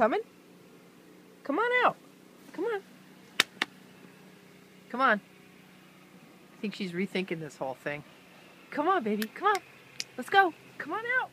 coming? Come on out. Come on. Come on. I think she's rethinking this whole thing. Come on, baby. Come on. Let's go. Come on out.